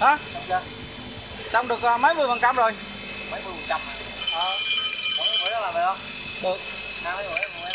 hả? Dạ. Xong chưa được à, mấy mươi phần trăm rồi? Mấy mươi phần trăm à? ờ. Mỗi bữa đó làm được không được. Hai mấy bữa